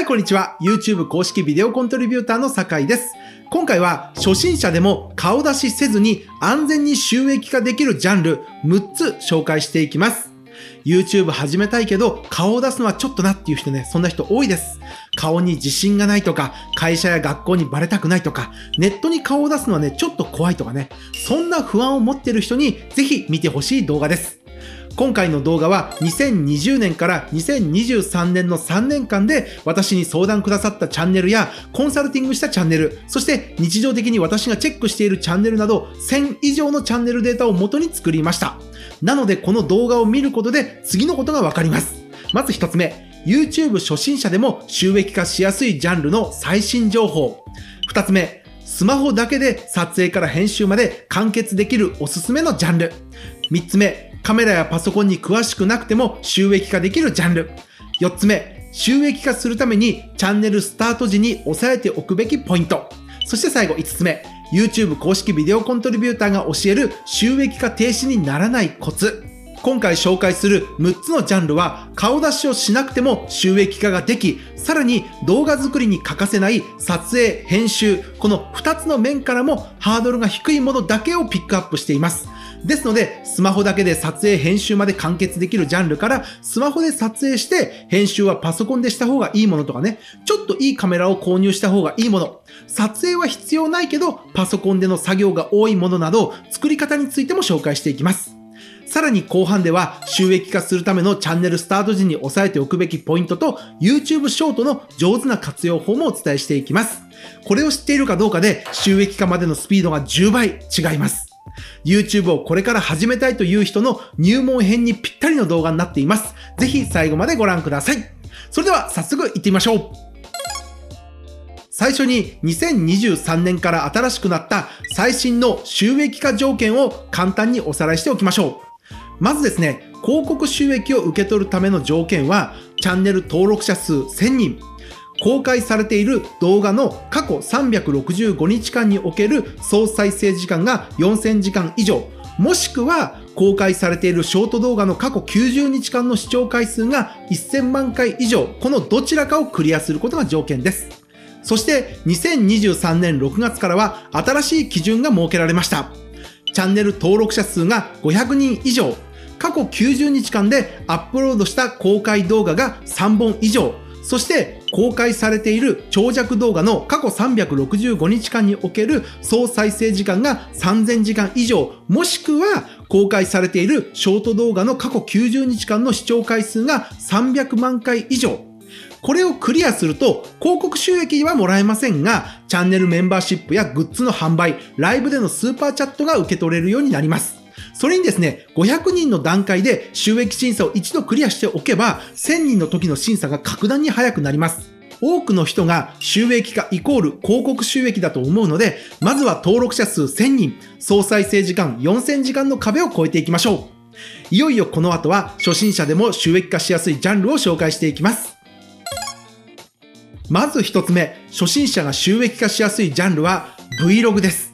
はい、こんにちは。YouTube 公式ビデオコントリビューターの酒井です。今回は初心者でも顔出しせずに安全に収益化できるジャンル6つ紹介していきます。YouTube 始めたいけど顔を出すのはちょっとなっていう人ね、そんな人多いです。顔に自信がないとか、会社や学校にバレたくないとか、ネットに顔を出すのはね、ちょっと怖いとかね、そんな不安を持ってる人にぜひ見てほしい動画です。今回の動画は2020年から2023年の3年間で私に相談くださったチャンネルやコンサルティングしたチャンネル、そして日常的に私がチェックしているチャンネルなど1000以上のチャンネルデータを元に作りました。なのでこの動画を見ることで次のことがわかります。まず1つ目、YouTube 初心者でも収益化しやすいジャンルの最新情報。2つ目、スマホだけで撮影から編集まで完結できるおすすめのジャンル。3つ目、カメラやパソコンに詳しくなくても収益化できるジャンル。4つ目、収益化するためにチャンネルスタート時に押さえておくべきポイント。そして最後5つ目、YouTube 公式ビデオコントリビューターが教える収益化停止にならないコツ。今回紹介する6つのジャンルは顔出しをしなくても収益化ができ、さらに動画作りに欠かせない撮影、編集、この2つの面からもハードルが低いものだけをピックアップしています。ですので、スマホだけで撮影、編集まで完結できるジャンルから、スマホで撮影して、編集はパソコンでした方がいいものとかね、ちょっといいカメラを購入した方がいいもの、撮影は必要ないけど、パソコンでの作業が多いものなど、作り方についても紹介していきます。さらに後半では収益化するためのチャンネルスタート時に押さえておくべきポイントと YouTube ショートの上手な活用法もお伝えしていきます。これを知っているかどうかで収益化までのスピードが10倍違います。YouTube をこれから始めたいという人の入門編にぴったりの動画になっています。ぜひ最後までご覧ください。それでは早速行ってみましょう。最初に2023年から新しくなった最新の収益化条件を簡単におさらいしておきましょう。まずですね、広告収益を受け取るための条件は、チャンネル登録者数1000人、公開されている動画の過去365日間における総再生時間が4000時間以上、もしくは公開されているショート動画の過去90日間の視聴回数が1000万回以上、このどちらかをクリアすることが条件です。そして2023年6月からは新しい基準が設けられました。チャンネル登録者数が500人以上、過去90日間でアップロードした公開動画が3本以上、そして公開されている長尺動画の過去365日間における総再生時間が3000時間以上、もしくは公開されているショート動画の過去90日間の視聴回数が300万回以上。これをクリアすると広告収益はもらえませんが、チャンネルメンバーシップやグッズの販売、ライブでのスーパーチャットが受け取れるようになります。それにですね、500人の段階で収益審査を一度クリアしておけば、1000人の時の審査が格段に早くなります。多くの人が収益化イコール広告収益だと思うので、まずは登録者数1000人、総再生時間4000時間の壁を超えていきましょう。いよいよこの後は初心者でも収益化しやすいジャンルを紹介していきます。まず一つ目、初心者が収益化しやすいジャンルは Vlog です。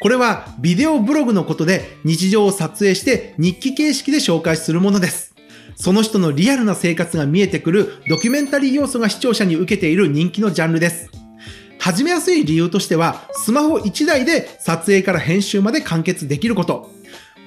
これはビデオブログのことで日常を撮影して日記形式で紹介するものです。その人のリアルな生活が見えてくるドキュメンタリー要素が視聴者に受けている人気のジャンルです。始めやすい理由としては、スマホ1台で撮影から編集まで完結できること。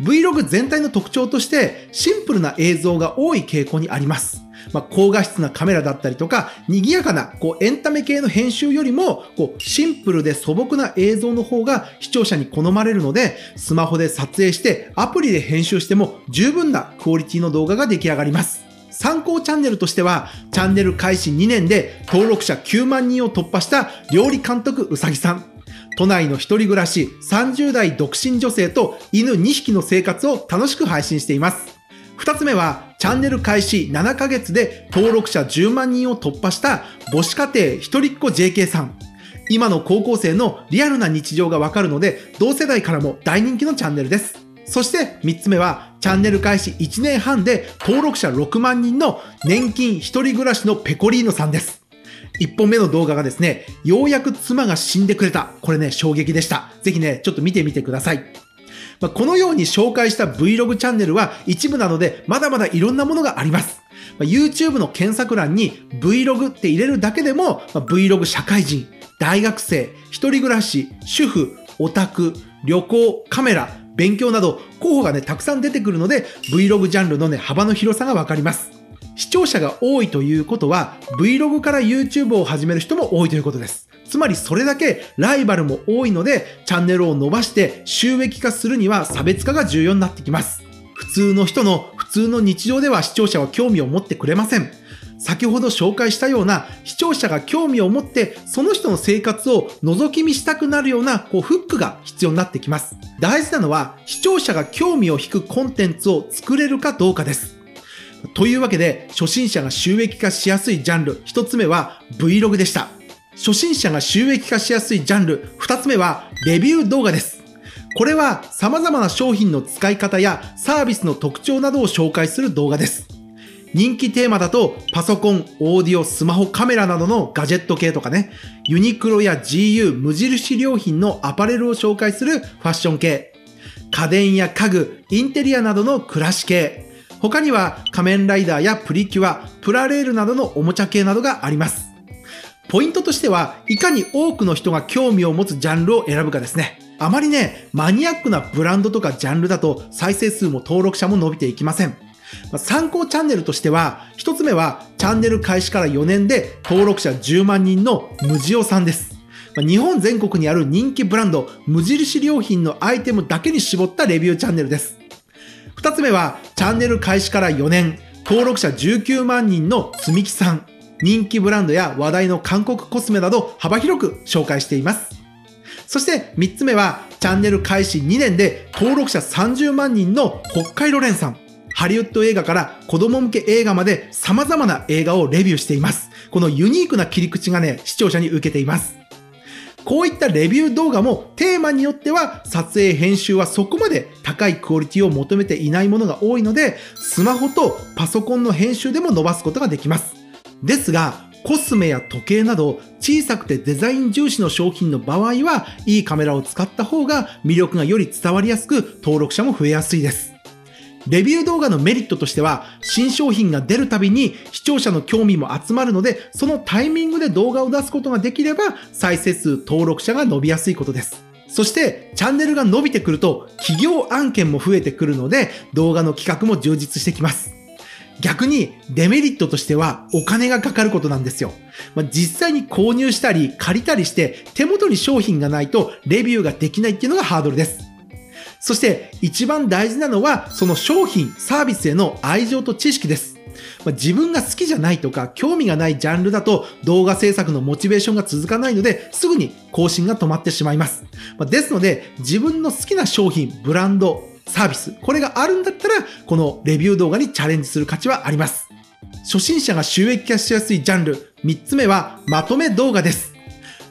Vlog 全体の特徴としてシンプルな映像が多い傾向にあります。まあ、高画質なカメラだったりとか、賑やかな、こう、エンタメ系の編集よりも、こう、シンプルで素朴な映像の方が視聴者に好まれるので、スマホで撮影して、アプリで編集しても十分なクオリティの動画が出来上がります。参考チャンネルとしては、チャンネル開始2年で登録者9万人を突破した料理監督うさぎさん。都内の一人暮らし30代独身女性と犬2匹の生活を楽しく配信しています。二つ目は、チャンネル開始7ヶ月で登録者10万人を突破した母子家庭一人っ子 JK さん。今の高校生のリアルな日常がわかるので、同世代からも大人気のチャンネルです。そして3つ目は、チャンネル開始1年半で登録者6万人の年金一人暮らしのペコリーノさんです。1本目の動画がですね、ようやく妻が死んでくれた。これね、衝撃でした。ぜひね、ちょっと見てみてください。まあ、このように紹介した Vlog チャンネルは一部なので、まだまだいろんなものがあります。まあ YouTube の検索欄に Vlog って入れるだけでも、まあ Vlog 社会人、大学生、一人暮らし、主婦、オタク、旅行、カメラ、勉強など候補がね、たくさん出てくるので Vlog ジャンルのね、幅の広さがわかります。視聴者が多いということは Vlog から YouTube を始める人も多いということです。つまりそれだけライバルも多いのでチャンネルを伸ばして収益化するには差別化が重要になってきます。普通の人の普通の日常では視聴者は興味を持ってくれません。先ほど紹介したような視聴者が興味を持ってその人の生活を覗き見したくなるようなこうフックが必要になってきます。大事なのは視聴者が興味を引くコンテンツを作れるかどうかです。というわけで初心者が収益化しやすいジャンル一つ目は Vlog でした。初心者が収益化しやすいジャンル二つ目はレビュー動画です。これは様々な商品の使い方やサービスの特徴などを紹介する動画です。人気テーマだとパソコン、オーディオ、スマホ、カメラなどのガジェット系とかね、ユニクロや GU、無印良品のアパレルを紹介するファッション系、家電や家具、インテリアなどの暮らし系、他には仮面ライダーやプリキュア、プラレールなどのおもちゃ系などがあります。ポイントとしては、いかに多くの人が興味を持つジャンルを選ぶかですね。あまりね、マニアックなブランドとかジャンルだと再生数も登録者も伸びていきません。ま参考チャンネルとしては、一つ目はチャンネル開始から4年で登録者10万人の無地オさんです。ま日本全国にある人気ブランド、無印良品のアイテムだけに絞ったレビューチャンネルです。二つ目は、チャンネル開始から4年、登録者19万人の積み木さん。人気ブランドや話題の韓国コスメなど幅広く紹介しています。そして三つ目は、チャンネル開始2年で登録者30万人の北海道連さん。ハリウッド映画から子供向け映画まで様々な映画をレビューしています。このユニークな切り口がね、視聴者に受けています。こういったレビュー動画もテーマによっては撮影編集はそこまで高いクオリティを求めていないものが多いので、スマホとパソコンの編集でも伸ばすことができます。ですが、コスメや時計など小さくてデザイン重視の商品の場合は、いいカメラを使った方が魅力がより伝わりやすく登録者も増えやすいです。レビュー動画のメリットとしては、新商品が出るたびに視聴者の興味も集まるので、そのタイミングで動画を出すことができれば、再生数登録者が伸びやすいことです。そして、チャンネルが伸びてくると、企業案件も増えてくるので、動画の企画も充実してきます。逆にデメリットとしてはお金がかかることなんですよ。まあ、実際に購入したり借りたりして手元に商品がないとレビューができないっていうのがハードルです。そして一番大事なのはその商品、サービスへの愛情と知識です。自分が好きじゃないとか興味がないジャンルだと動画制作のモチベーションが続かないのですぐに更新が止まってしまいます。ですので自分の好きな商品、ブランド、サービス、これがあるんだったらこのレビュー動画にチャレンジする価値はあります。初心者が収益化しやすいジャンル、3つ目はまとめ動画です。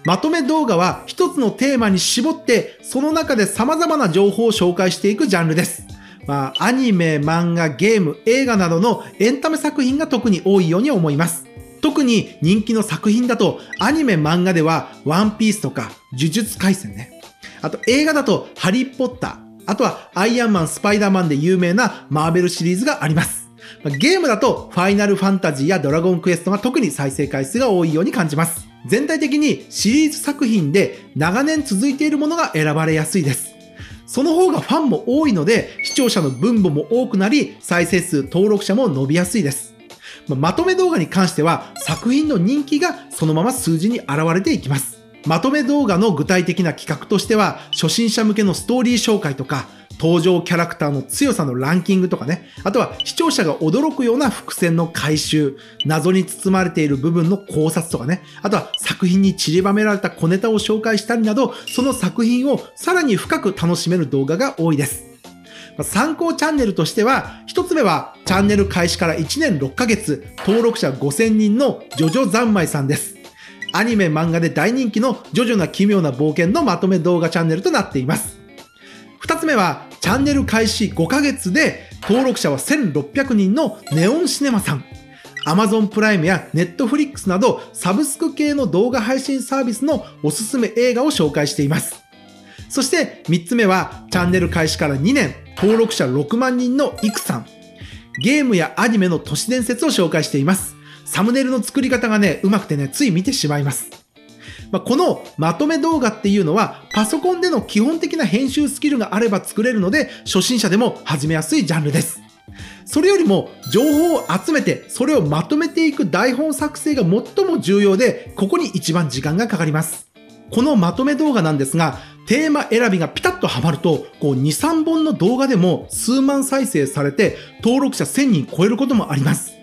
まとめ動画は一つのテーマに絞って、その中で様々な情報を紹介していくジャンルです。まあ、アニメ、漫画、ゲーム、映画などのエンタメ作品が特に多いように思います。特に人気の作品だと、アニメ、漫画では、ワンピースとか、呪術廻戦ね。あと映画だと、ハリーポッター。あとは、アイアンマン、スパイダーマンで有名なマーベルシリーズがあります。ゲームだと、ファイナルファンタジーやドラゴンクエストが特に再生回数が多いように感じます。全体的にシリーズ作品で長年続いているものが選ばれやすいです。その方がファンも多いので、視聴者の分母も多くなり、再生数、登録者も伸びやすいです。まとめ動画に関しては、作品の人気がそのまま数字に現れていきます。まとめ動画の具体的な企画としては、初心者向けのストーリー紹介とか、登場キャラクターの強さのランキングとかね、あとは視聴者が驚くような伏線の回収、謎に包まれている部分の考察とかね、あとは作品に散りばめられた小ネタを紹介したりなど、その作品をさらに深く楽しめる動画が多いです。参考チャンネルとしては、一つ目はチャンネル開始から1年6ヶ月、登録者5000人のジョジョ三昧さんです。アニメ漫画で大人気のジョジョな奇妙な冒険のまとめ動画チャンネルとなっています。二つ目は、ャンネル開始5ヶ月で登録者は1600人のネオンシネマさん。Amazon プライムや Netflix などサブスク系の動画配信サービスのおすすめ映画を紹介しています。そして3つ目はチャンネル開始から2年登録者6万人のイクさん。ゲームやアニメの都市伝説を紹介しています。サムネイルの作り方がね、うまくてね、つい見てしまいます。まあ、このまとめ動画っていうのは、パソコンでの基本的な編集スキルがあれば作れるので、初心者でも始めやすいジャンルです。それよりも、情報を集めて、それをまとめていく台本作成が最も重要で、ここに一番時間がかかります。このまとめ動画なんですが、テーマ選びがピタッとはまると、こう2、3本の動画でも数万再生されて、登録者1000人超えることもあります。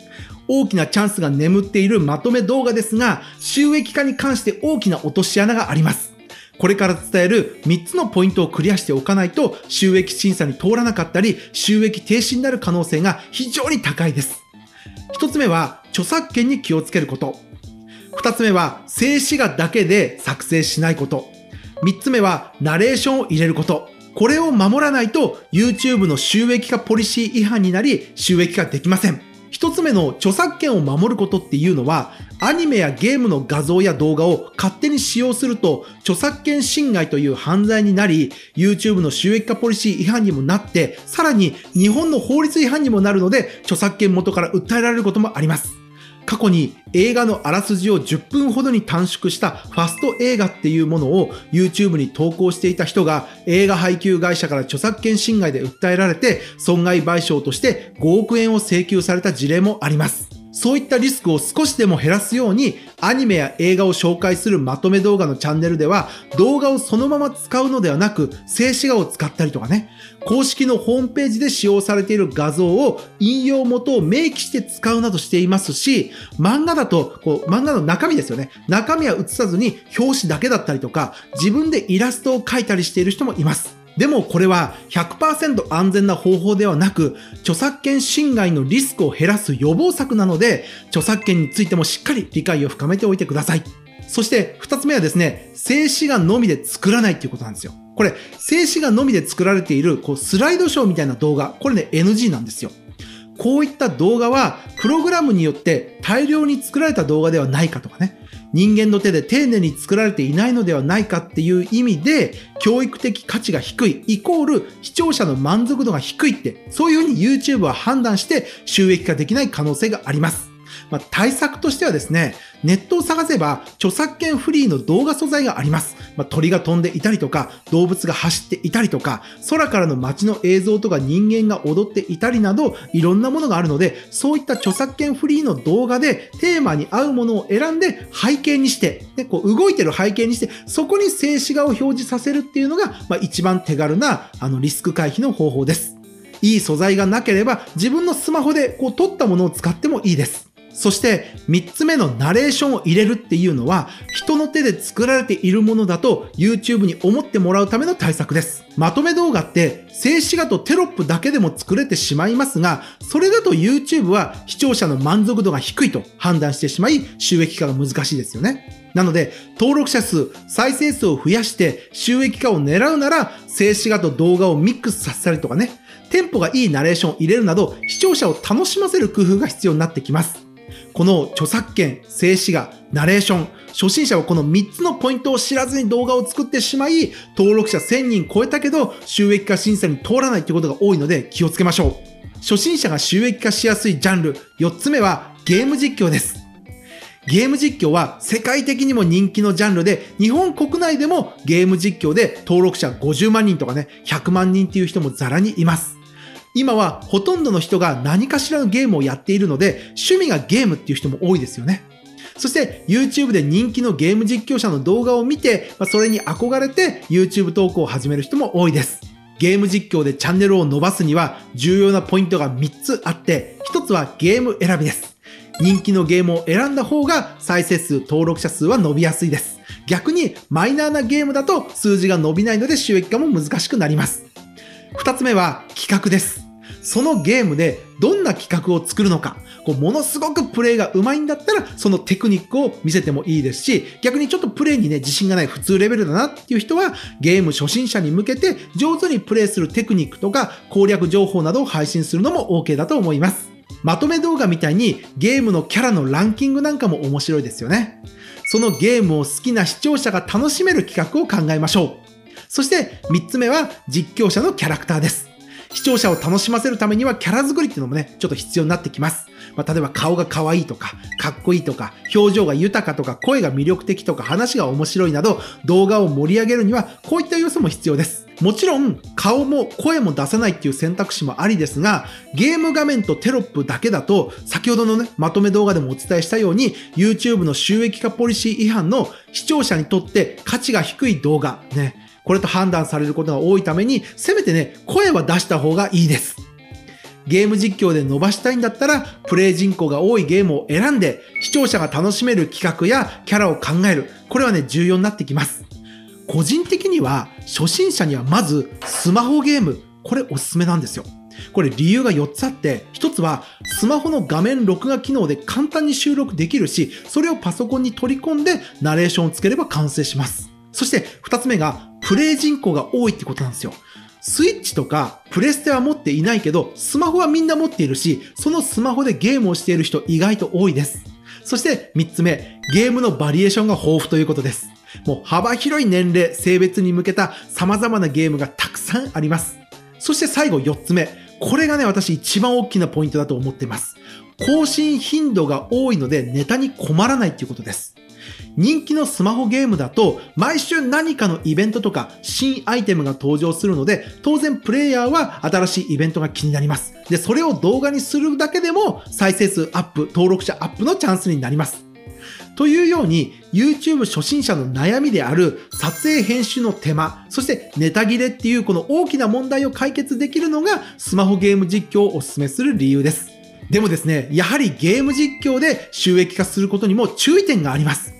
大きなチャンスが眠っているまとめ動画ですが、収益化に関して大きな落とし穴があります。これから伝える3つのポイントをクリアしておかないと、収益審査に通らなかったり、収益停止になる可能性が非常に高いです。1つ目は、著作権に気をつけること。2つ目は、静止画だけで作成しないこと。3つ目は、ナレーションを入れること。これを守らないと、YouTube の収益化ポリシー違反になり、収益化できません。一つ目の著作権を守ることっていうのは、アニメやゲームの画像や動画を勝手に使用すると、著作権侵害という犯罪になり、YouTube の収益化ポリシー違反にもなって、さらに日本の法律違反にもなるので、著作権元から訴えられることもあります。過去に映画のあらすじを10分ほどに短縮したファスト映画っていうものを YouTube に投稿していた人が映画配給会社から著作権侵害で訴えられて損害賠償として5億円を請求された事例もあります。そういったリスクを少しでも減らすようにアニメや映画を紹介するまとめ動画のチャンネルでは動画をそのまま使うのではなく静止画を使ったりとかね公式のホームページで使用されている画像を引用元を明記して使うなどしていますし漫画だとこう漫画の中身ですよね中身は映さずに表紙だけだったりとか自分でイラストを描いたりしている人もいますでもこれは100%安全な方法ではなく、著作権侵害のリスクを減らす予防策なので、著作権についてもしっかり理解を深めておいてください。そして二つ目はですね、静止画のみで作らないっていうことなんですよ。これ、静止画のみで作られているこうスライドショーみたいな動画、これね NG なんですよ。こういった動画は、プログラムによって大量に作られた動画ではないかとかね、人間の手で丁寧に作られていないのではないかっていう意味で、教育的価値が低い、イコール視聴者の満足度が低いって、そういうふうに YouTube は判断して収益化できない可能性があります。まあ、対策としてはですね、ネットを探せば著作権フリーの動画素材があります。まあ、鳥が飛んでいたりとか、動物が走っていたりとか、空からの街の映像とか人間が踊っていたりなど、いろんなものがあるので、そういった著作権フリーの動画でテーマに合うものを選んで背景にして、でこう動いてる背景にして、そこに静止画を表示させるっていうのが、まあ、一番手軽なあのリスク回避の方法です。いい素材がなければ自分のスマホでこう撮ったものを使ってもいいです。そして3つ目のナレーションを入れるっていうのは人の手で作られているものだと YouTube に思ってもらうための対策です。まとめ動画って静止画とテロップだけでも作れてしまいますが、それだと YouTube は視聴者の満足度が低いと判断してしまい収益化が難しいですよね。なので、登録者数、再生数を増やして収益化を狙うなら、静止画と動画をミックスさせたりとかね、テンポがいいナレーションを入れるなど、視聴者を楽しませる工夫が必要になってきます。この著作権、静止画、ナレーション、初心者はこの3つのポイントを知らずに動画を作ってしまい、登録者1000人超えたけど、収益化審査に通らないということが多いので気をつけましょう。初心者が収益化しやすいジャンル、4つ目はゲーム実況です。ゲーム実況は世界的にも人気のジャンルで、日本国内でもゲーム実況で登録者50万人とかね、100万人っていう人もザラにいます。今はほとんどの人が何かしらのゲームをやっているので、趣味がゲームっていう人も多いですよね。そして YouTube で人気のゲーム実況者の動画を見て、まそれに憧れて YouTube 投稿を始める人も多いです。ゲーム実況でチャンネルを伸ばすには重要なポイントが3つあって、1つはゲーム選びです。人気のゲームを選んだ方が再生数、登録者数は伸びやすいです。逆にマイナーなゲームだと数字が伸びないので収益化も難しくなります。二つ目は企画です。そのゲームでどんな企画を作るのか、こうものすごくプレイが上手いんだったら、そのテクニックを見せてもいいですし、逆にちょっとプレイにね、自信がない普通レベルだなっていう人は、ゲーム初心者に向けて上手にプレイするテクニックとか攻略情報などを配信するのも OK だと思います。まとめ動画みたいにゲームのキャラのランキングなんかも面白いですよね。そのゲームを好きな視聴者が楽しめる企画を考えましょう。そして3つ目は実況者のキャラクターです。視聴者を楽しませるためにはキャラ作りっていうのもね、ちょっと必要になってきます。まあ、例えば顔が可愛いとか、かっこいいとか、表情が豊かとか、声が魅力的とか、話が面白いなど、動画を盛り上げるには、こういった要素も必要です。もちろん、顔も声も出さないっていう選択肢もありですが、ゲーム画面とテロップだけだと、先ほどのね、まとめ動画でもお伝えしたように、YouTube の収益化ポリシー違反の視聴者にとって価値が低い動画、ね、これと判断されることが多いために、せめてね、声は出した方がいいです。ゲーム実況で伸ばしたいんだったら、プレイ人口が多いゲームを選んで、視聴者が楽しめる企画やキャラを考える。これはね、重要になってきます。個人的には初心者にはまずスマホゲーム、これおすすめなんですよ。これ理由が4つあって、1つはスマホの画面録画機能で簡単に収録できるし、それをパソコンに取り込んでナレーションをつければ完成します。そして2つ目がプレイ人口が多いってことなんですよ。スイッチとかプレステは持っていないけど、スマホはみんな持っているし、そのスマホでゲームをしている人意外と多いです。そして3つ目、ゲームのバリエーションが豊富ということです。もう幅広い年齢、性別に向けた様々なゲームがたくさんあります。そして最後4つ目。これがね、私一番大きなポイントだと思っています。更新頻度が多いのでネタに困らないっていうことです。人気のスマホゲームだと、毎週何かのイベントとか新アイテムが登場するので、当然プレイヤーは新しいイベントが気になります。で、それを動画にするだけでも再生数アップ、登録者アップのチャンスになります。というように、YouTube 初心者の悩みである撮影編集の手間、そしてネタ切れっていうこの大きな問題を解決できるのがスマホゲーム実況をお勧めする理由です。でもですね、やはりゲーム実況で収益化することにも注意点があります。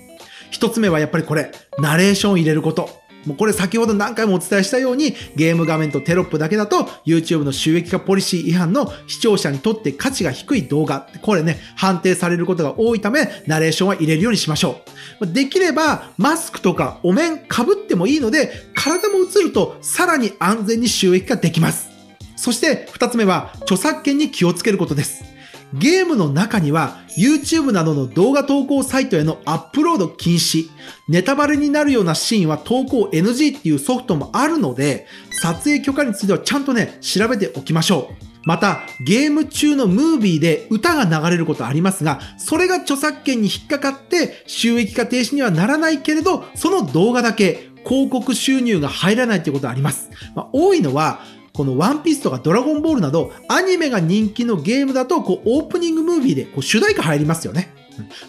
一つ目はやっぱりこれ、ナレーションを入れること。もうこれ先ほど何回もお伝えしたように、ゲーム画面とテロップだけだと、YouTube の収益化ポリシー違反の視聴者にとって価値が低い動画、これね、判定されることが多いため、ナレーションは入れるようにしましょう。できれば、マスクとかお面被ってもいいので、体も映るとさらに安全に収益化できます。そして二つ目は、著作権に気をつけることです。ゲームの中には YouTube などの動画投稿サイトへのアップロード禁止、ネタバレになるようなシーンは投稿 NG っていうソフトもあるので、撮影許可についてはちゃんとね、調べておきましょう。また、ゲーム中のムービーで歌が流れることありますが、それが著作権に引っかかって収益化停止にはならないけれど、その動画だけ広告収入が入らないってことあります。まあ、多いのは、このワンピースとかドラゴンボールなど、アニメが人気のゲームだと、こう、オープニングムービーでこう主題歌入りますよね。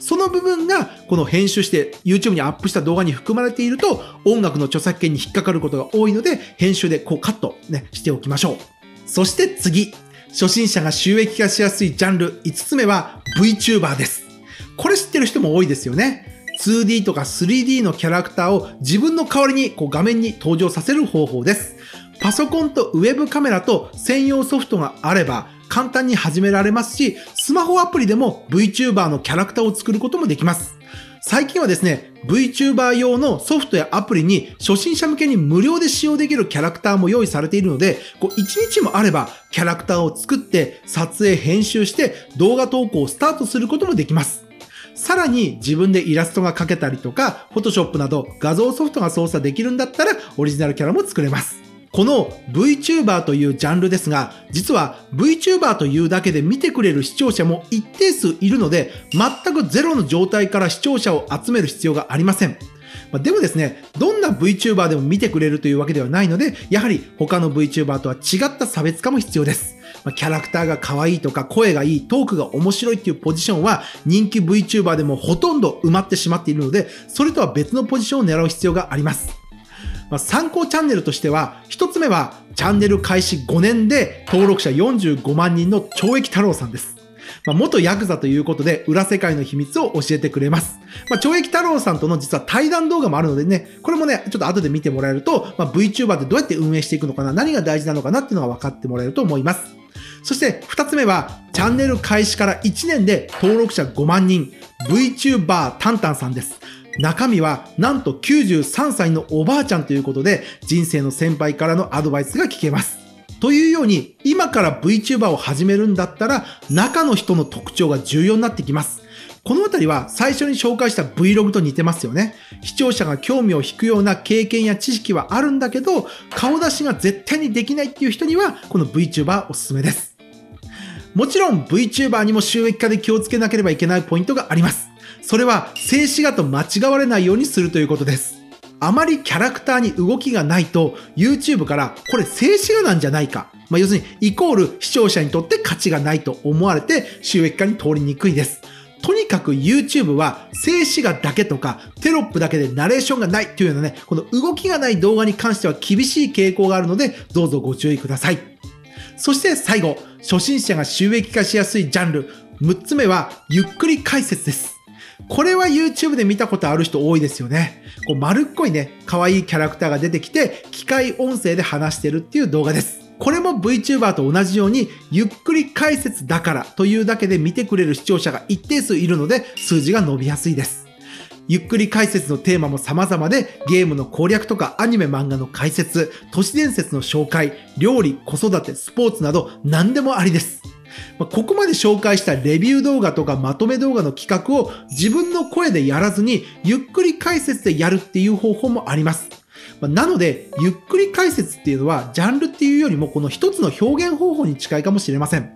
その部分が、この編集して YouTube にアップした動画に含まれていると、音楽の著作権に引っかかることが多いので、編集でこうカットね、しておきましょう。そして次、初心者が収益化しやすいジャンル5つ目は VTuber です。これ知ってる人も多いですよね。2D とか 3D のキャラクターを自分の代わりにこう画面に登場させる方法です。パソコンとウェブカメラと専用ソフトがあれば簡単に始められますし、スマホアプリでも VTuber のキャラクターを作ることもできます。最近はですね、VTuber 用のソフトやアプリに初心者向けに無料で使用できるキャラクターも用意されているので、こう1日もあればキャラクターを作って撮影編集して動画投稿をスタートすることもできます。さらに自分でイラストが描けたりとか、Photoshop など画像ソフトが操作できるんだったらオリジナルキャラも作れます。この VTuber というジャンルですが、実は VTuber というだけで見てくれる視聴者も一定数いるので、全くゼロの状態から視聴者を集める必要がありません。までもですね、どんな VTuber でも見てくれるというわけではないので、やはり他の VTuber とは違った差別化も必要です。まキャラクターが可愛いとか声がいい、トークが面白いっていうポジションは人気 VTuber でもほとんど埋まってしまっているので、それとは別のポジションを狙う必要があります。まあ、参考チャンネルとしては、一つ目は、チャンネル開始5年で登録者45万人の懲役太郎さんです。まあ、元ヤクザということで、裏世界の秘密を教えてくれます。まあ、懲役太郎さんとの実は対談動画もあるのでね、これもね、ちょっと後で見てもらえると、まあ、VTuber でどうやって運営していくのかな、何が大事なのかなっていうのが分かってもらえると思います。そして二つ目は、チャンネル開始から1年で登録者5万人、VTuber タンタンさんです。中身はなんと93歳のおばあちゃんということで人生の先輩からのアドバイスが聞けます。というように今から VTuber を始めるんだったら中の人の特徴が重要になってきます。このあたりは最初に紹介した Vlog と似てますよね。視聴者が興味を引くような経験や知識はあるんだけど、顔出しが絶対にできないっていう人には、この VTuber おすすめです。もちろん VTuber にも収益化で気をつけなければいけないポイントがあります。それは静止画と間違われないようにするということです。あまりキャラクターに動きがないと YouTube からこれ静止画なんじゃないか。まあ、要するにイコール視聴者にとって価値がないと思われて収益化に通りにくいです。とにかく YouTube は静止画だけとかテロップだけでナレーションがないというようなね、この動きがない動画に関しては厳しい傾向があるので、どうぞご注意ください。そして最後、初心者が収益化しやすいジャンル、6つ目はゆっくり解説です。これは YouTube で見たことある人多いですよね。こう丸っこいね、可愛いキャラクターが出てきて、機械音声で話してるっていう動画です。これも VTuber と同じように、ゆっくり解説だからというだけで見てくれる視聴者が一定数いるので、数字が伸びやすいです。ゆっくり解説のテーマも様々で、ゲームの攻略とかアニメ漫画の解説、都市伝説の紹介、料理、子育て、スポーツなど何でもありです。ここまで紹介したレビュー動画とかまとめ動画の企画を自分の声でやらずに、ゆっくり解説でやるっていう方法もあります。なので、ゆっくり解説っていうのは、ジャンルっていうよりも、この一つの表現方法に近いかもしれません。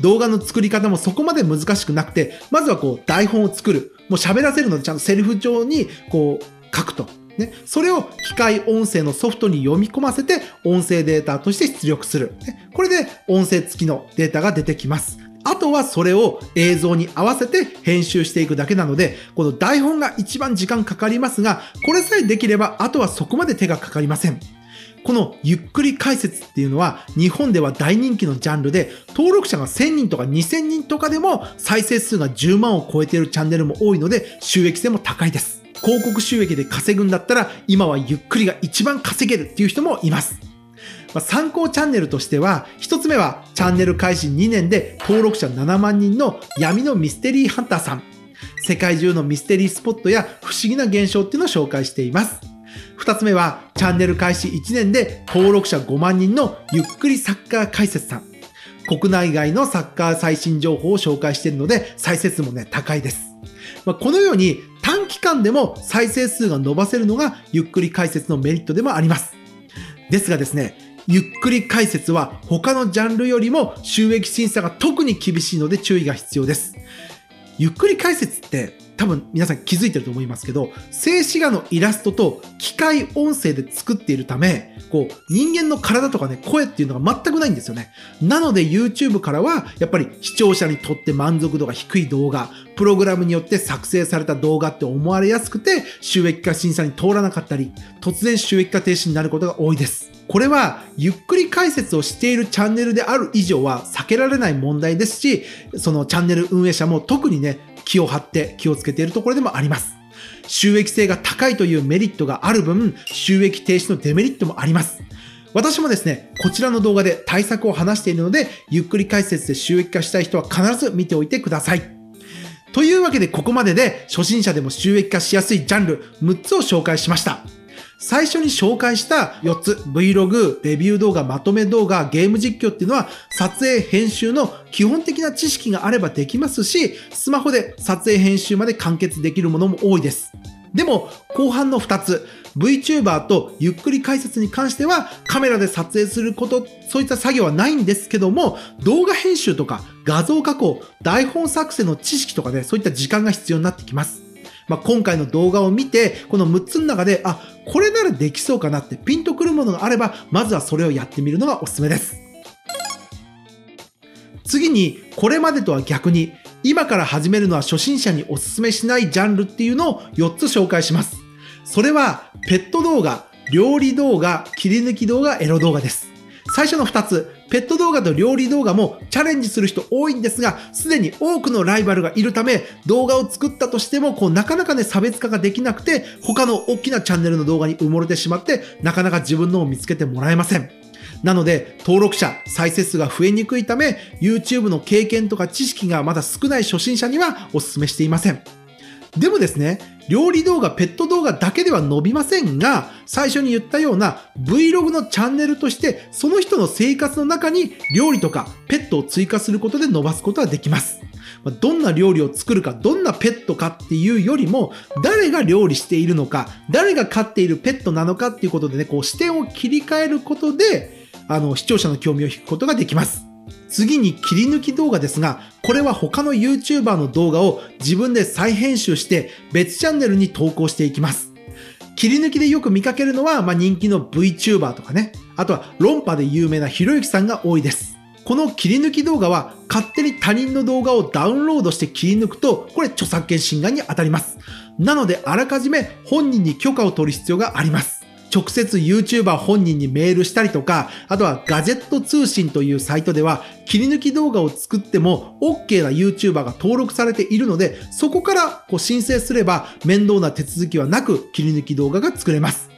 動画の作り方もそこまで難しくなくて、まずはこう、台本を作る。もう喋らせるので、ちゃんとセリフ上に、こう、書くと。ね、それを機械音声のソフトに読み込ませて音声データとして出力する。ね、これで音声付きのデータが出てきます。あとはそれを映像に合わせて編集していくだけなので、この台本が一番時間かかりますが、これさえできれば、あとはそこまで手がかかりません。このゆっくり解説っていうのは日本では大人気のジャンルで登録者が1000人とか2000人とかでも再生数が10万を超えているチャンネルも多いので収益性も高いです。広告収益で稼ぐんだったら今はゆっくりが一番稼げるっていう人もいます。まあ、参考チャンネルとしては、一つ目はチャンネル開始2年で登録者7万人の闇のミステリーハンターさん。世界中のミステリースポットや不思議な現象っていうのを紹介しています。二つ目は、チャンネル開始1年で登録者5万人のゆっくりサッカー解説さん。国内外のサッカー最新情報を紹介しているので、再生数もね、高いです。まあ、このように短期間でも再生数が伸ばせるのがゆっくり解説のメリットでもあります。ですがですね、ゆっくり解説は他のジャンルよりも収益審査が特に厳しいので注意が必要です。ゆっくり解説って多分皆さん気づいてると思いますけど、静止画のイラストと機械音声で作っているため、こう、人間の体とかね、声っていうのが全くないんですよね。なので YouTube からは、やっぱり視聴者にとって満足度が低い動画、プログラムによって作成された動画って思われやすくて、収益化審査に通らなかったり、突然収益化停止になることが多いです。これはゆっくり解説をしているチャンネルである以上は避けられない問題ですし、そのチャンネル運営者も特にね、気を張って気をつけているところでもあります。収益性が高いというメリットがある分、収益停止のデメリットもあります。私もですね、こちらの動画で対策を話しているので、ゆっくり解説で収益化したい人は必ず見ておいてください。というわけでここまでで初心者でも収益化しやすいジャンル6つを紹介しました。最初に紹介した4つ、Vlog、レビュー動画、まとめ動画、ゲーム実況っていうのは、撮影、編集の基本的な知識があればできますし、スマホで撮影、編集まで完結できるものも多いです。でも、後半の2つ、VTuber とゆっくり解説に関しては、カメラで撮影すること、そういった作業はないんですけども、動画編集とか画像加工、台本作成の知識とかね、そういった時間が必要になってきます。まあ、今回の動画を見て、この6つの中で、あ、これならできそうかなってピンとくるものがあれば、まずはそれをやってみるのがおすすめです。次に、これまでとは逆に、今から始めるのは初心者におすすめしないジャンルっていうのを4つ紹介します。それは、ペット動画、料理動画、切り抜き動画、エロ動画です。最初の2つ、ペット動画と料理動画もチャレンジする人多いんですが、すでに多くのライバルがいるため、動画を作ったとしても、こう、なかなかね、差別化ができなくて、他の大きなチャンネルの動画に埋もれてしまって、なかなか自分のを見つけてもらえません。なので、登録者、再生数が増えにくいため、YouTube の経験とか知識がまだ少ない初心者にはお勧めしていません。でもですね、料理動画、ペット動画だけでは伸びませんが、最初に言ったような Vlog のチャンネルとして、その人の生活の中に料理とかペットを追加することで伸ばすことはできます。どんな料理を作るか、どんなペットかっていうよりも、誰が料理しているのか、誰が飼っているペットなのかっていうことでね、こう視点を切り替えることで、あの、視聴者の興味を引くことができます。次に切り抜き動画ですが、これは他の YouTuber の動画を自分で再編集して別チャンネルに投稿していきます。切り抜きでよく見かけるのは、まあ、人気の VTuber とかね。あとは論破で有名なひろゆきさんが多いです。この切り抜き動画は勝手に他人の動画をダウンロードして切り抜くと、これ著作権侵害に当たります。なのであらかじめ本人に許可を取る必要があります。直接 YouTuber 本人にメールしたりとか、あとはガジェット通信というサイトでは切り抜き動画を作っても OK な YouTuber が登録されているので、そこからこう申請すれば面倒な手続きはなく切り抜き動画が作れます。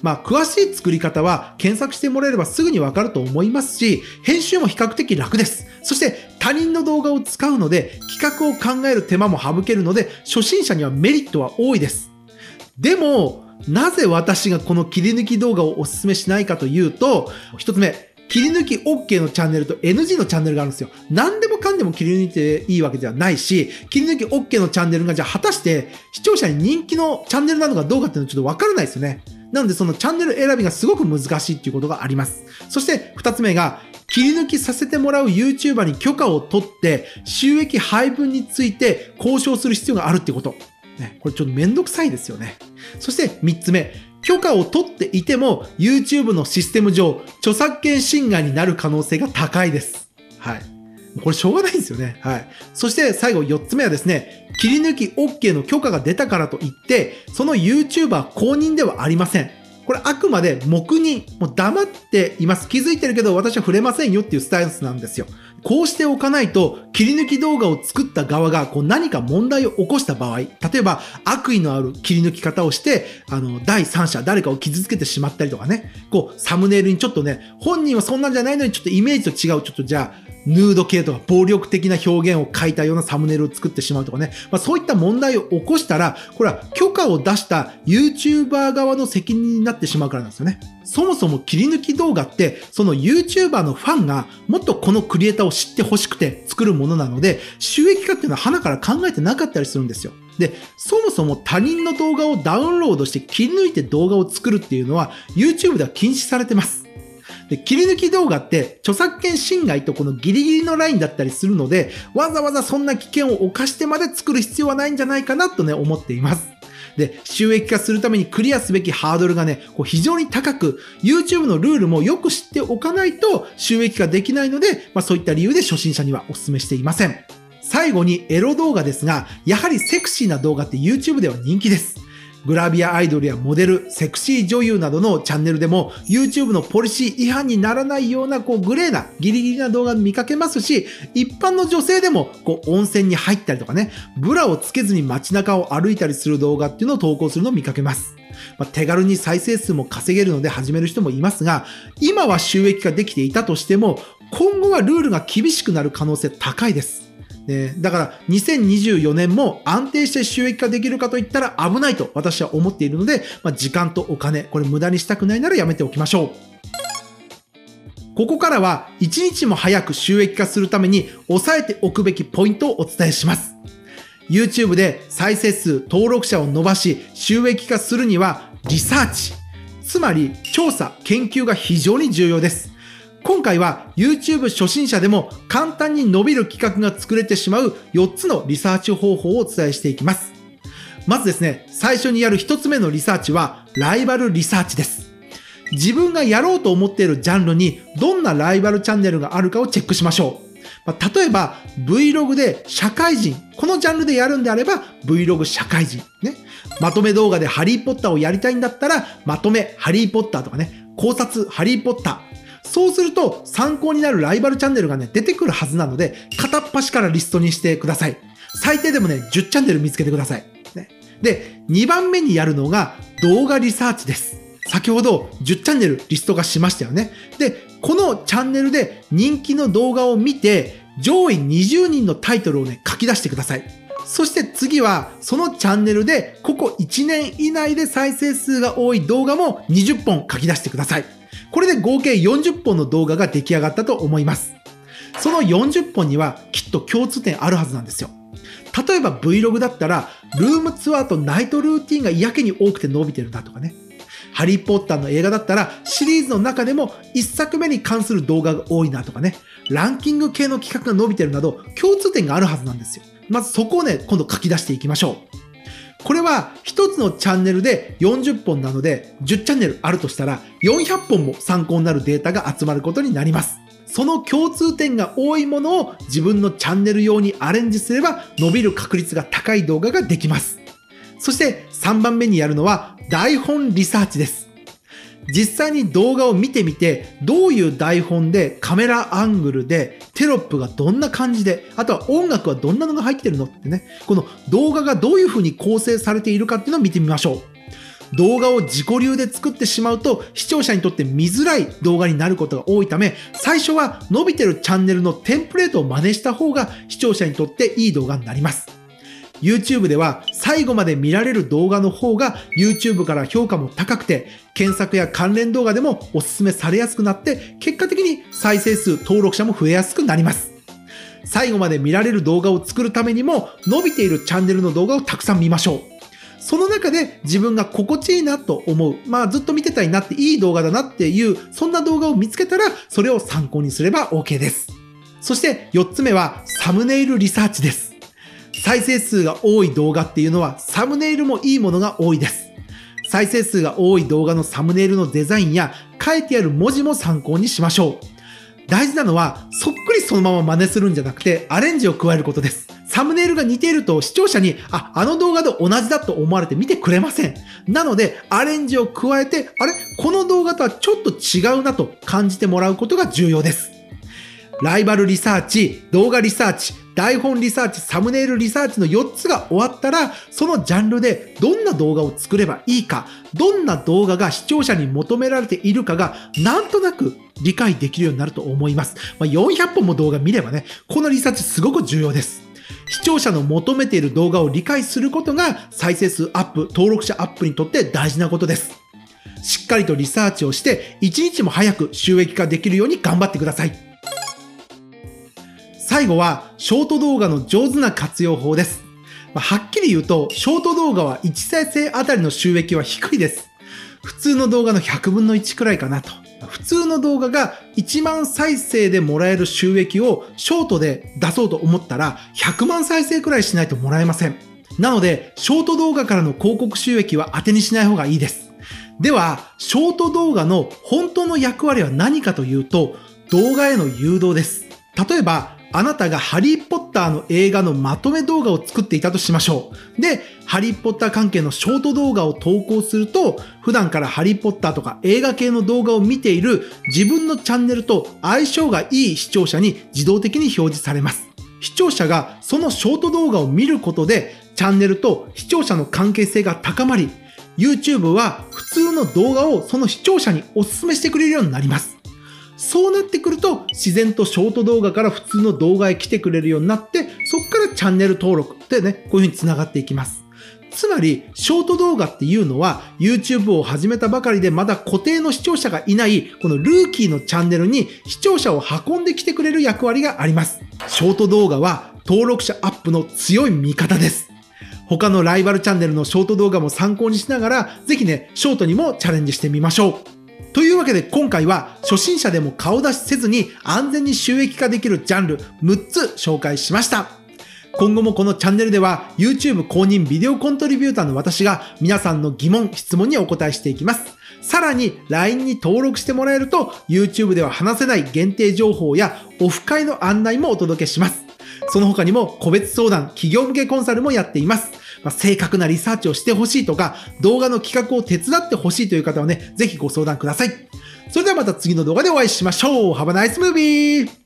まあ、詳しい作り方は検索してもらえればすぐにわかると思いますし、編集も比較的楽です。そして他人の動画を使うので、企画を考える手間も省けるので、初心者にはメリットは多いです。でも、なぜ私がこの切り抜き動画をお勧めしないかというと、一つ目、切り抜き OK のチャンネルと NG のチャンネルがあるんですよ。何でもかんでも切り抜いていいわけではないし、切り抜き OK のチャンネルがじゃあ果たして視聴者に人気のチャンネルなのかどうかっていうのはちょっとわからないですよね。なのでそのチャンネル選びがすごく難しいっていうことがあります。そして二つ目が、切り抜きさせてもらう YouTuber に許可を取って、収益配分について交渉する必要があるってこと。ね、これちょっとめんどくさいですよね。そして三つ目、許可を取っていても YouTube のシステム上、著作権侵害になる可能性が高いです。はい。これしょうがないんですよね。はい。そして最後4つ目はですね、切り抜き OK の許可が出たからといって、その YouTuber 公認ではありません。これあくまで黙認、もう黙っています。気づいてるけど私は触れませんよっていうスタイルなんですよ。こうしておかないと、切り抜き動画を作った側がこう何か問題を起こした場合、例えば悪意のある切り抜き方をして、あの、第三者、誰かを傷つけてしまったりとかね、こう、サムネイルにちょっとね、本人はそんなんじゃないのにちょっとイメージと違う、ちょっとじゃあ、ヌード系とか暴力的な表現を書いたようなサムネイルを作ってしまうとかね、まあ、そういった問題を起こしたら、これは許可を出した YouTuber 側の責任になってしまうからなんですよね。そもそも切り抜き動画って、その YouTuber のファンがもっとこのクリエイターを知ってほしくて作るものなので、収益化っていうのは花から考えてなかったりするんですよ。で、そもそも他人の動画をダウンロードして切り抜いて動画を作るっていうのは YouTube では禁止されてます。で、切り抜き動画って著作権侵害とこのギリギリのラインだったりするので、わざわざそんな危険を冒してまで作る必要はないんじゃないかなとね、思っています。で、収益化するためにクリアすべきハードルがね、こう非常に高く、YouTube のルールもよく知っておかないと収益化できないので、まあそういった理由で初心者にはお勧めしていません。最後にエロ動画ですが、やはりセクシーな動画って YouTube では人気です。グラビアアイドルやモデル、セクシー女優などのチャンネルでも YouTube のポリシー違反にならないようなこうグレーなギリギリな動画見かけますし、一般の女性でもこう温泉に入ったりとかね、ブラをつけずに街中を歩いたりする動画っていうのを投稿するのを見かけます。まあ、手軽に再生数も稼げるので始める人もいますが、今は収益化できていたとしても、今後はルールが厳しくなる可能性高いです。ね、だから2024年も安定して収益化できるかといったら危ないと私は思っているので、まあ、時間とお金、これ無駄にしたくないならやめておきましょう。ここからは1日も早く収益化するために押さえておくべきポイントをお伝えします。YouTube で再生数、登録者を伸ばし収益化するにはリサーチ、つまり調査、研究が非常に重要です。今回は YouTube 初心者でも簡単に伸びる企画が作れてしまう4つのリサーチ方法をお伝えしていきます。まずですね、最初にやる1つ目のリサーチはライバルリサーチです。自分がやろうと思っているジャンルにどんなライバルチャンネルがあるかをチェックしましょう。ま、例えば Vlog で社会人、このジャンルでやるんであれば Vlog 社会人。ね。まとめ動画でハリーポッターをやりたいんだったらまとめハリーポッターとかね、考察ハリーポッター。そうすると参考になるライバルチャンネルがね、出てくるはずなので、片っ端からリストにしてください。最低でもね、10チャンネル見つけてください。ね、で、2番目にやるのが動画リサーチです。先ほど10チャンネルリスト化しましたよね。で、このチャンネルで人気の動画を見て、上位20人のタイトルをね、書き出してください。そして次は、そのチャンネルで、ここ1年以内で再生数が多い動画も20本書き出してください。これで合計40本の動画が出来上がったと思います。その40本にはきっと共通点あるはずなんですよ。例えば Vlog だったら、ルームツアーとナイトルーティンがやけに多くて伸びてるなとかね。ハリーポッターの映画だったら、シリーズの中でも1作目に関する動画が多いなとかね。ランキング系の企画が伸びてるなど、共通点があるはずなんですよ。まずそこをね、今度書き出していきましょう。これは一つのチャンネルで40本なので10チャンネルあるとしたら400本も参考になるデータが集まることになります。その共通点が多いものを自分のチャンネル用にアレンジすれば伸びる確率が高い動画ができます。そして3番目にやるのは台本リサーチです。実際に動画を見てみて、どういう台本でカメラアングルでテロップがどんな感じで、あとは音楽はどんなのが入ってるのってね、この動画がどういう風に構成されているかっていうのを見てみましょう。動画を自己流で作ってしまうと視聴者にとって見づらい動画になることが多いため最初は伸びてるチャンネルのテンプレートを真似した方が視聴者にとっていい動画になります。YouTube では最後まで見られる動画の方が YouTube から評価も高くて検索や関連動画でもおすすめされやすくなって結果的に再生数登録者も増えやすくなります。最後まで見られる動画を作るためにも伸びているチャンネルの動画をたくさん見ましょう。その中で自分が心地いいなと思う、まあずっと見てたいなっていい動画だなっていう、そんな動画を見つけたらそれを参考にすれば OK です。そして4つ目はサムネイルリサーチです。再生数が多い動画っていうのはサムネイルもいいものが多いです。再生数が多い動画のサムネイルのデザインや書いてある文字も参考にしましょう。大事なのはそっくりそのまま真似するんじゃなくてアレンジを加えることです。サムネイルが似ていると視聴者にあ、あの動画と同じだと思われて見てくれません。なのでアレンジを加えてあれ？この動画とはちょっと違うなと感じてもらうことが重要です。ライバルリサーチ、動画リサーチ、台本リサーチ、サムネイルリサーチの4つが終わったら、そのジャンルでどんな動画を作ればいいか、どんな動画が視聴者に求められているかが、なんとなく理解できるようになると思います。まあ、400本も動画見ればね、このリサーチすごく重要です。視聴者の求めている動画を理解することが再生数アップ、登録者アップにとって大事なことです。しっかりとリサーチをして、一日も早く収益化できるように頑張ってください。最後は、ショート動画の上手な活用法です。ま、はっきり言うと、ショート動画は1再生あたりの収益は低いです。普通の動画の100分の1くらいかなと。普通の動画が1万再生でもらえる収益をショートで出そうと思ったら100万再生くらいしないともらえません。なので、ショート動画からの広告収益は当てにしない方がいいです。では、ショート動画の本当の役割は何かというと、動画への誘導です。例えば、あなたがハリーポッターの映画のまとめ動画を作っていたとしましょう。で、ハリーポッター関係のショート動画を投稿すると、普段からハリーポッターとか映画系の動画を見ている自分のチャンネルと相性がいい視聴者に自動的に表示されます。視聴者がそのショート動画を見ることで、チャンネルと視聴者の関係性が高まり、YouTube は普通の動画をその視聴者にお勧めしてくれるようになります。そうなってくると、自然とショート動画から普通の動画へ来てくれるようになって、そこからチャンネル登録ってね、こういう風に繋がっていきます。つまり、ショート動画っていうのは、YouTube を始めたばかりでまだ固定の視聴者がいない、このルーキーのチャンネルに視聴者を運んできてくれる役割があります。ショート動画は登録者アップの強い味方です。他のライバルチャンネルのショート動画も参考にしながら、ぜひね、ショートにもチャレンジしてみましょう。というわけで今回は初心者でも顔出しせずに安全に収益化できるジャンル6つ紹介しました。今後もこのチャンネルでは YouTube 公認ビデオコントリビューターの私が皆さんの疑問、質問にお答えしていきます。さらに LINE に登録してもらえると YouTube では話せない限定情報やオフ会の案内もお届けします。その他にも個別相談、企業向けコンサルもやっています。まあ、正確なリサーチをしてほしいとか、動画の企画を手伝ってほしいという方はね、ぜひご相談ください。それではまた次の動画でお会いしましょう。Have a nice movie!